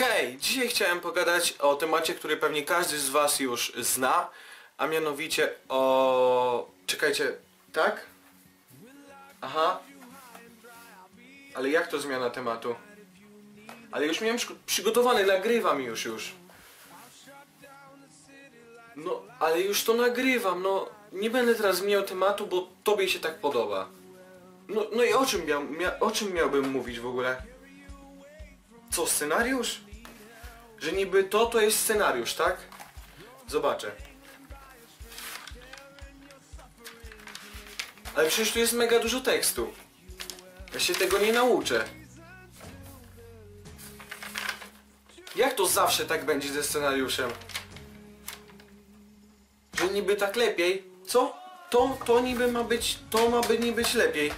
Hej, dzisiaj chciałem pogadać o temacie, który pewnie każdy z was już zna, a mianowicie o... Czekajcie, tak? Aha. Ale jak to zmiana tematu? Ale już miałem przyg- przygotowany, nagrywam już już. No, ale już to nagrywam, no. Nie będę teraz zmieniał tematu, bo tobie się tak podoba. No, no i o czym, mia, o czym miałbym mówić w ogóle? Co, scenariusz? Że niby to, to jest scenariusz, tak? Zobaczę. Ale przecież tu jest mega dużo tekstu. Ja się tego nie nauczę. Jak to zawsze tak będzie ze scenariuszem? Że niby tak lepiej? Co? To, to niby ma być, to ma by nie być lepiej.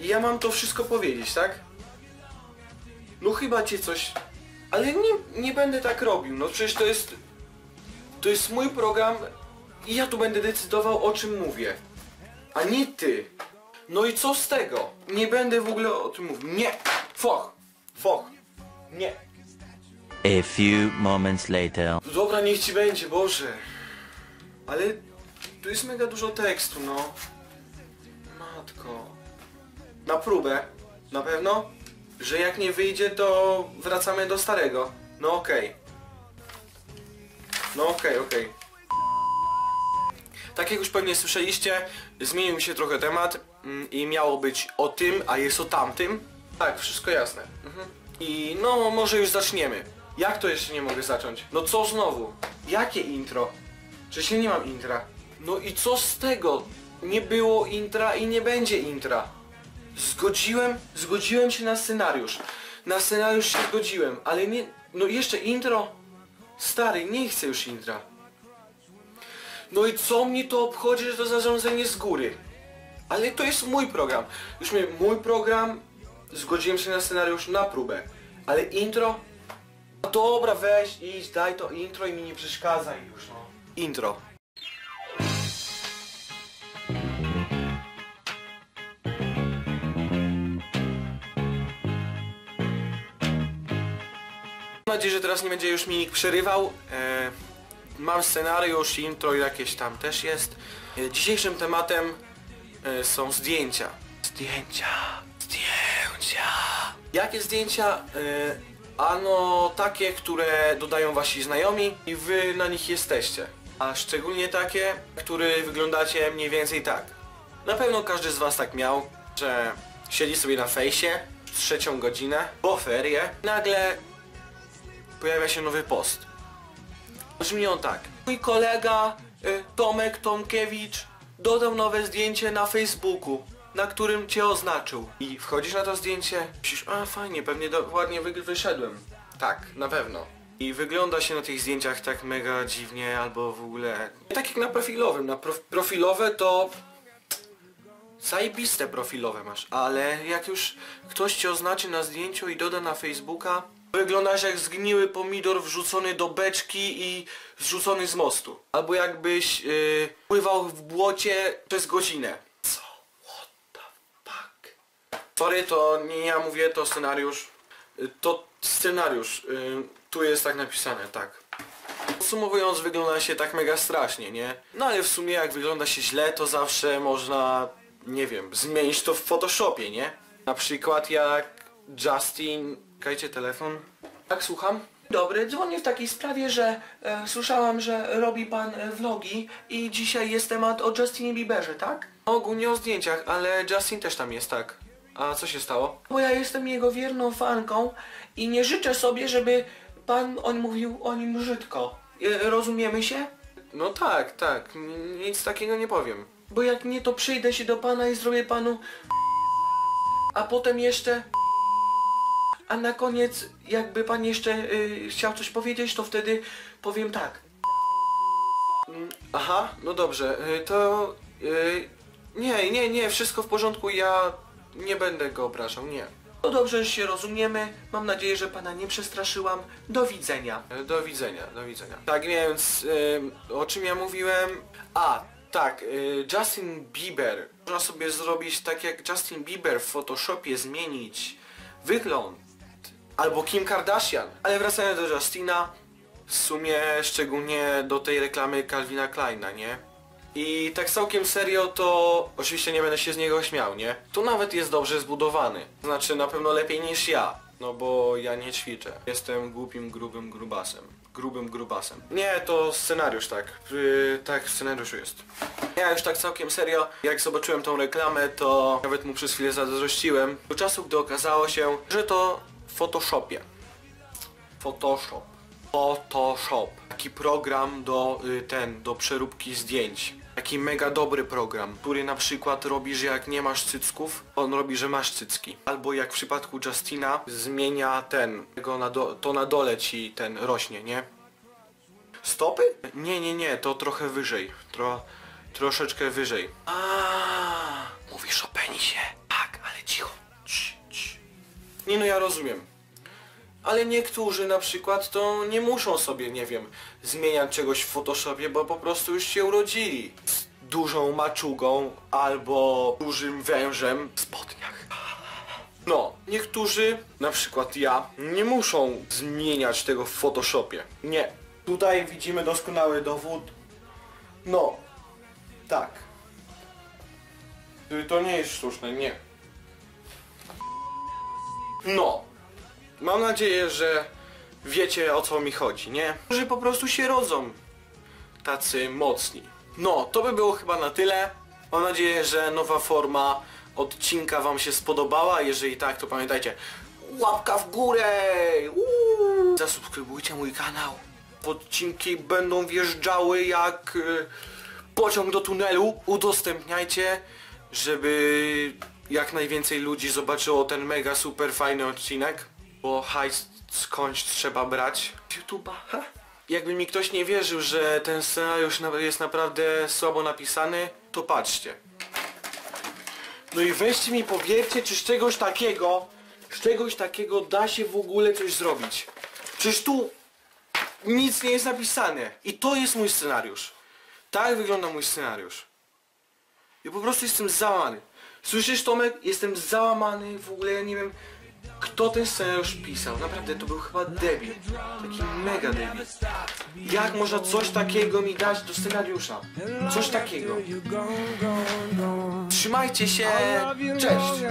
I ja mam to wszystko powiedzieć, tak? No chyba cię coś... Ale nie, nie będę tak robił, no przecież to jest... To jest mój program i ja tu będę decydował o czym mówię. A nie ty. No i co z tego? Nie będę w ogóle o tym mówił. Nie! Foch! Foch! Nie! A few moments later. Dobra, niech ci będzie, Boże. Ale tu jest mega dużo tekstu, no. Matko. Na próbę. Na pewno? Że jak nie wyjdzie, to wracamy do starego. No okej. No okej, okej. Tak jak już pewnie słyszeliście, zmienił mi się trochę temat mm, i miało być o tym, a jest o tamtym. Tak, wszystko jasne. Mhm. I no, może już zaczniemy. Jak to jeszcze nie mogę zacząć? No co znowu? Jakie intro? Przecież nie mam intra. No i co z tego? Nie było intra i nie będzie intra. Zgodziłem, zgodziłem się na scenariusz. Na scenariusz się zgodziłem, ale nie... No jeszcze intro? Stary, nie chcę już intra. No i co mnie to obchodzi, że to zarządzenie z góry? Ale to jest mój program. Już mnie mój program, zgodziłem się na scenariusz na próbę. Ale intro? No dobra, weź, idź, daj to intro i mi nie przeszkadzaj już, no. Intro. Nadzieję, że teraz nie będzie już mi nikt przerywał. E, mam scenariusz, intro jakieś tam też jest. E, dzisiejszym tematem e, są zdjęcia. Zdjęcia. Zdjęcia. Jakie zdjęcia? E, ano takie, które dodają wasi znajomi i wy na nich jesteście. A szczególnie takie, które wyglądacie mniej więcej tak. Na pewno każdy z was tak miał, że siedzi sobie na fejsie trzecią godzinę, po ferie, nagle pojawia się nowy post. Brzmi on tak. Mój kolega y, Tomek Tomkiewicz dodał nowe zdjęcie na Facebooku, na którym cię oznaczył. I wchodzisz na to zdjęcie, myślisz, a fajnie, pewnie ładnie wy, wyszedłem. Tak, na pewno. I wygląda się na tych zdjęciach tak mega dziwnie, albo w ogóle... Tak jak na profilowym. Na prof profilowe to... Zajebiste profilowe masz, ale jak już ktoś cię oznaczy na zdjęciu i doda na Facebooka, wyglądasz jak zgniły pomidor wrzucony do beczki i zrzucony z mostu. Albo jakbyś yy, pływał w błocie przez godzinę. Co? What the fuck? Sorry, to nie ja mówię, to scenariusz. Y, To scenariusz. y, Tu jest tak napisane, tak. Podsumowując, wygląda się tak mega strasznie, nie? No ale w sumie jak wygląda się źle, to zawsze można, nie wiem, zmienić to w Photoshopie, nie? Na przykład jak Justin... Kajcie telefon. Tak, słucham? Dobry, dzwonię w takiej sprawie, że e, słyszałam, że robi pan e, vlogi i dzisiaj jest temat o Justinie Bieberze, tak? Ogólnie o zdjęciach, ale Justin też tam jest, tak. A co się stało? Bo ja jestem jego wierną fanką i nie życzę sobie, żeby pan on mówił o nim brzydko. E, rozumiemy się? No tak, tak. N- Nic takiego nie powiem. Bo jak nie, to przyjdę się do pana i zrobię panu... A potem jeszcze... A na koniec, jakby pan jeszcze y, chciał coś powiedzieć, to wtedy powiem tak. Mm, Aha, no dobrze, y, to... Y, nie, nie, nie, wszystko w porządku, ja nie będę go obrażał, nie. No dobrze, że się rozumiemy, mam nadzieję, że pana nie przestraszyłam. Do widzenia. Do widzenia, do widzenia. Tak więc, y, o czym ja mówiłem? A, tak, y, Justin Bieber. Można sobie zrobić tak jak Justin Bieber w Photoshopie zmienić wygląd albo Kim Kardashian. Ale wracając do Justina, w sumie szczególnie do tej reklamy Calvina Kleina, nie? I tak całkiem serio to oczywiście nie będę się z niego śmiał, nie? To nawet jest dobrze zbudowany. Znaczy na pewno lepiej niż ja, no bo ja nie ćwiczę. Jestem głupim, grubym grubasem. Grubym grubasem. Nie, to scenariusz tak. Yy, tak w scenariuszu jest. Ja już tak całkiem serio, jak zobaczyłem tą reklamę, to nawet mu przez chwilę zazdrościłem. Do czasu, gdy okazało się, że to w Photoshopie. Photoshop. Photoshop. Taki program do y, ten, do przeróbki zdjęć. Taki mega dobry program, który na przykład robi, że jak nie masz cycków, on robi, że masz cycki. Albo jak w przypadku Justina zmienia ten, to na dole ci ten rośnie, nie? Stopy? Nie, nie, nie, to trochę wyżej. Tro, troszeczkę wyżej. A, mówisz o penisie? Tak, ale cicho. Nie no, ja rozumiem. Ale niektórzy na przykład to nie muszą sobie, nie wiem, zmieniać czegoś w Photoshopie, bo po prostu już się urodzili z dużą maczugą albo dużym wężem w spodniach. No, niektórzy, na przykład ja, nie muszą zmieniać tego w Photoshopie. Nie. Tutaj widzimy doskonały dowód. No, tak. To nie jest sztuczne, nie. No. Mam nadzieję, że wiecie o co mi chodzi, nie? Że po prostu się rodzą tacy mocni. No, to by było chyba na tyle. Mam nadzieję, że nowa forma odcinka wam się spodobała. Jeżeli tak, to pamiętajcie, łapka w górę! Uuu. Zasubskrybujcie mój kanał. Odcinki będą wjeżdżały jak y, pociąg do tunelu. Udostępniajcie, żeby jak najwięcej ludzi zobaczyło ten mega super fajny odcinek. Bo hajs skądś trzeba brać. YouTube'a. Jakby mi ktoś nie wierzył, że ten scenariusz na- jest naprawdę słabo napisany, to patrzcie. No i weźcie mi powiedzcie, czy z czegoś takiego, z czegoś takiego da się w ogóle coś zrobić. Przecież tu nic nie jest napisane. I to jest mój scenariusz. Tak wygląda mój scenariusz. Ja po prostu jestem załamany. Słyszysz Tomek? Jestem załamany w ogóle, ja nie wiem kto ten scenariusz pisał. Naprawdę to był chyba debil. Taki mega debil. Jak można coś takiego mi dać do scenariusza? Coś takiego. Trzymajcie się. Cześć.